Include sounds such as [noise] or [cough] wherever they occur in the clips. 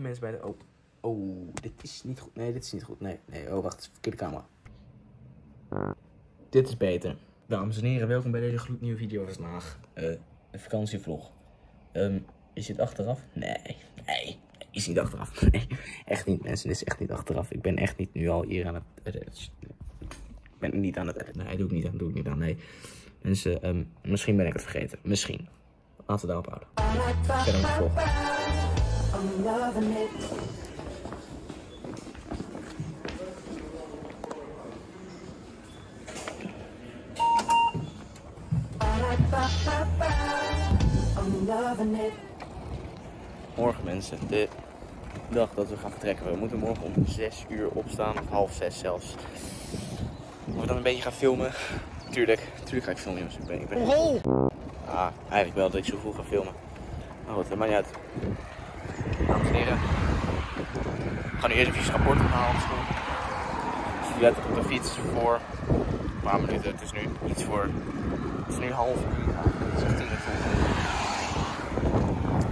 mensen bij de... Oh, oh, dit is niet goed. Nee, dit is niet goed. Nee, nee. Oh, wacht. Verkeerde camera. Dit is beter. Dames en heren, welkom bij deze gloednieuwe video van vandaag. Eh, de vakantievlog. Ehm, is dit achteraf? Nee, nee. Is niet achteraf. [laughs] Nee, echt niet mensen. Dit is echt niet achteraf. Ik ben echt niet nu al hier aan het... ik ben niet aan het... Nee, doe ik niet aan. Doe ik niet aan. Nee. Mensen, ehm, misschien ben ik het vergeten. Misschien. Laten we daarop houden. Verder met de vlog. I'm loving it. I'm loving it. Morgen mensen, de dag dat we gaan vertrekken. We moeten morgen om 6 uur opstaan, of half 6 zelfs. Of we dan een beetje gaan filmen. Tuurlijk, tuurlijk ga ik filmen jongens. Ik ben, ik ben... Ah, eigenlijk wel dat ik zo vroeg ga filmen. Maar goed, dat maakt niet uit. Dames en heren. We gaan nu eerst even rapport halen. Dus let op de fiets voor een paar minuten. Het is nu iets voor. Het is nu half uur. Het is echt tien uur.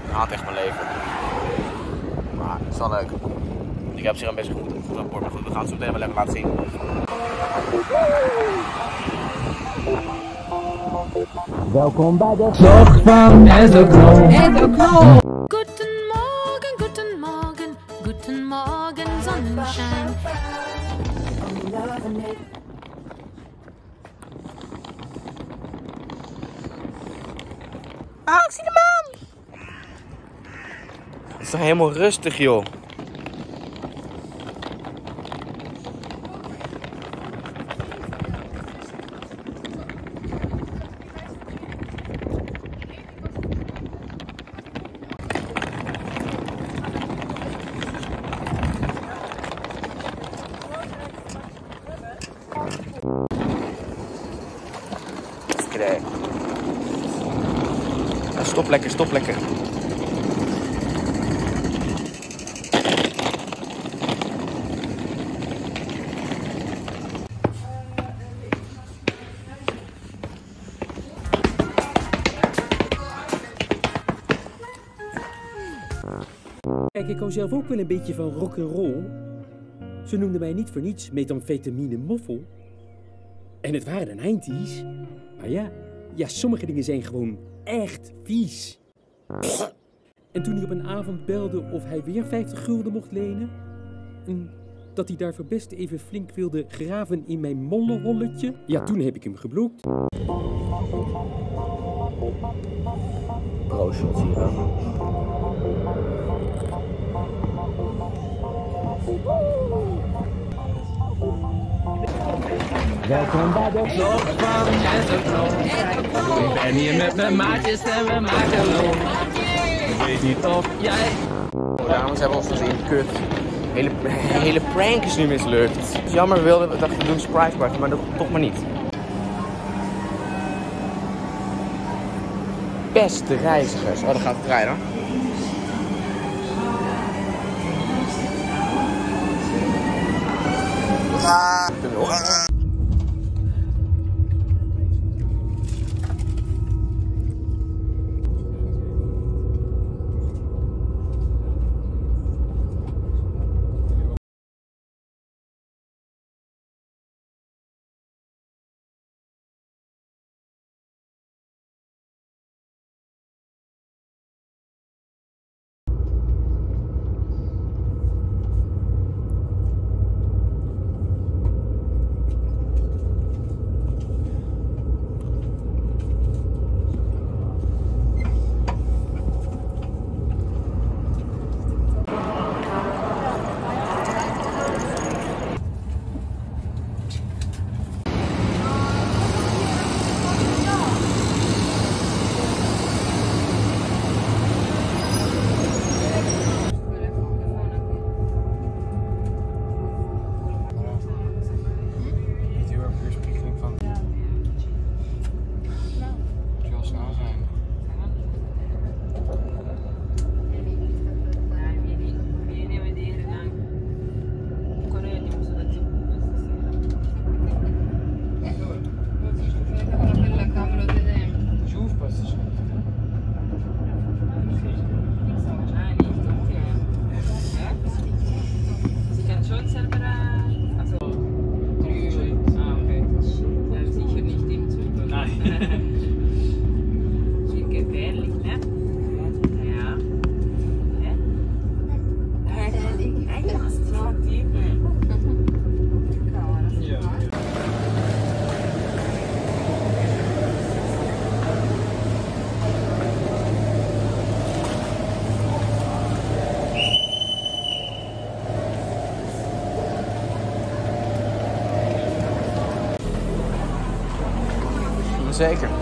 Ik haat echt mijn leven. Maar het is wel leuk. Ik heb zich een best goed, goed rapport. Maar goed, we gaan het zo meteen wel even laten zien. Welkom bij de vlog van Ezokno. Oh, ik zie de maan! Het is toch helemaal rustig, joh. Stop lekker, stop lekker. Kijk, ik hou zelf ook wel een beetje van rock and roll. Ze noemden mij niet voor niets methamfetamine moffel. En het waren de 90s. Maar ja, ja, sommige dingen zijn gewoon echt vies. En toen hij op een avond belde of hij weer 50 gulden mocht lenen. En dat hij daarvoor best even flink wilde graven in mijn molleholletje. Ja, toen heb ik hem geblokt. Pro shots hier ook. Welkom bij de vlog van. Ik ben hier met mijn maatjes en we maken lol. Ik weet niet of jij... Dames hebben ons gezien, kut. Hele, hele prank is nu mislukt. Het is jammer, we wilden, we dachten we doen surprise party, maar dat toch maar niet. Beste reizigers. Oh, dan gaat het rijden. Ah. Bye. [laughs] Zeker.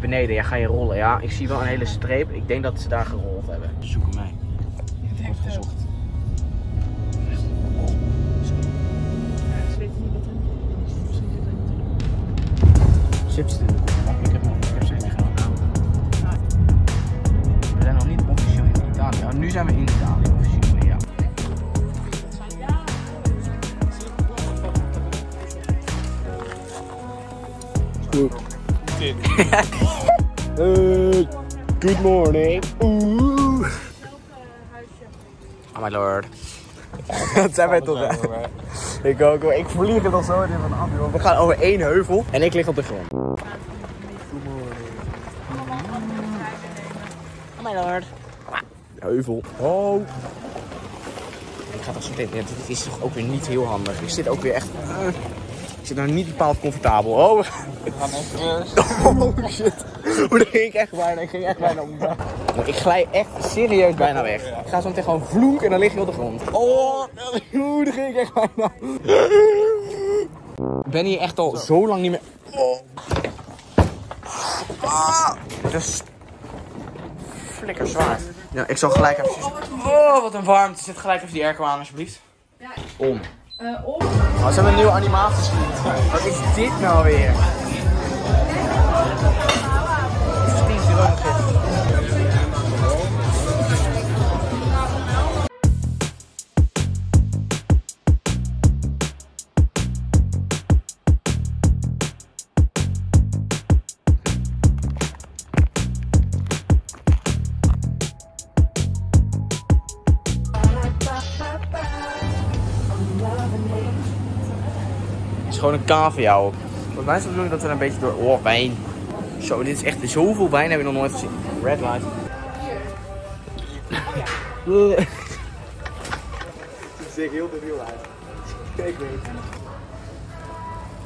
Beneden? Ja, ga je rollen. Ja, ik zie wel een hele streep. Ik denk dat ze daar gerold hebben. Ze zoeken mij. Het heeft gezocht. Ze weten niet wat Chips in de. Ik heb, ik heb ze niet genomen. We zijn nog niet officieel in Italië. Oh, nu zijn we in Italië officieel, ja. [laughs] Hey, good morning. Oeh. Oh my lord. [laughs] Dat zijn wij toch, hè? [laughs] Ik ook, hoor. ik vlieg er nog zo in van af, joh. We gaan over één heuvel en ik lig op de grond. Oh my lord. Heuvel. Oh. Ik ga toch zo meteen. ja, Dit is toch ook weer niet heel handig. Ik zit ook weer echt. Eh, ik zit nou niet bepaald comfortabel. Oh. We [laughs] gaan even... Oh shit. Hoe ging ik echt bijna? Ik ging echt bijna om. Ik glij echt serieus bijna weg. Ik ga zo meteen gewoon vloek en dan lig je op de grond. Oh, daar ging ik echt bijna. Ik ben hier echt al zo lang niet meer. Oh. Ah, het is flikker zwaar. Ja, ik zal gelijk even. Oh, wat een warmte. Zet gelijk even die airco aan, alsjeblieft. Om. Om. Oh, ze hebben een nieuwe animatie. Wat is dit nou weer? Cavia ook. Volgens mij is het de bedoeling dat we er een beetje door... Oh, wijn. Zo, dit is echt... Zoveel wijn heb ik nog nooit gezien. Red light. [laughs] Het ziet er heel debiel uit. Ik weet het.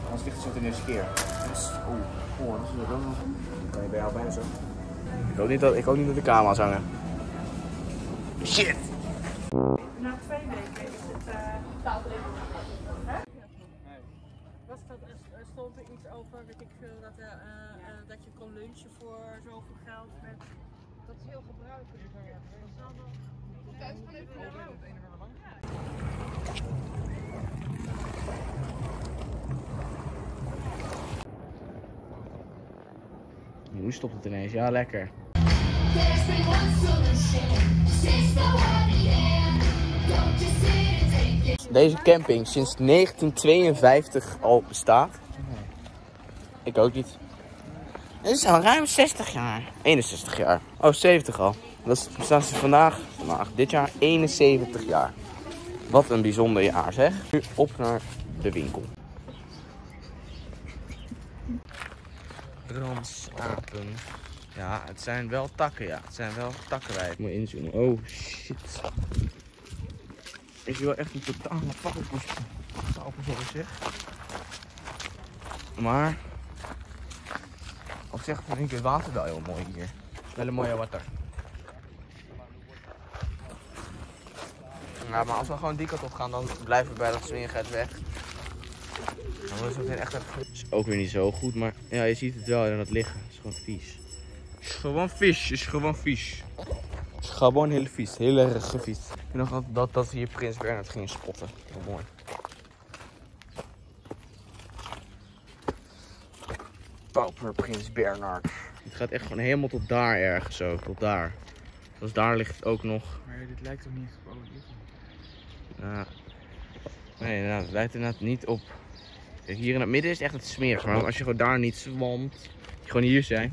Anders ligt het zo ten eerste keer. Dus, oh, oh, dat is ook nog. Kan je bij jou bijna zo. Ik hoop niet dat, ik hoop niet dat de camera's hangen. Shit! Na twee weken is het uh, dat, er stond er iets over, weet ik veel, dat, er, eh, eh, dat je kon lunchen voor zoveel geld met... Dat is heel gebruikelijk. Thuis van even Nu stopt het ineens. Ja, lekker. Deze camping sinds 1952 al bestaat. Ik ook niet. Het is al ruim 60 jaar. 61 jaar. Oh, 70 al. Dat bestaat ze vandaag, vandaag, dit jaar 71 jaar. Wat een bijzonder jaar zeg. Nu op naar de winkel. Ransapen. Ja, het zijn wel takken, ja. Het zijn wel takken wij. Moet inzoomen. Oh shit. Is hier wel echt een totale pakkelpoes. Pakkelpoes zeg. Maar. Op zich vind ik het water wel heel mooi hier. Wel een mooie water. Ja, maar als we gewoon die kant op gaan, dan blijven we bij dat swingget weg. Dan het zo meteen echt even... Is ook weer niet zo goed, maar ja, je ziet het wel in het liggen. Het is gewoon vies. Het is gewoon vies, het is gewoon vies. Het is gewoon heel vies, heel erg vies. Ik nog dat, dat, dat hier Prins Bernhard gingen spotten. Mooi. Pauper Prins Bernhard. Het gaat echt gewoon helemaal tot daar ergens zo, tot daar. Dus daar ligt het ook nog. Maar dit lijkt toch niet op Olivia? Ja. Nee, inderdaad, het lijkt inderdaad niet op. Kijk, hier in het midden is echt het smerig. Maar als je gewoon daar niet zwamt, je gewoon hier zijn.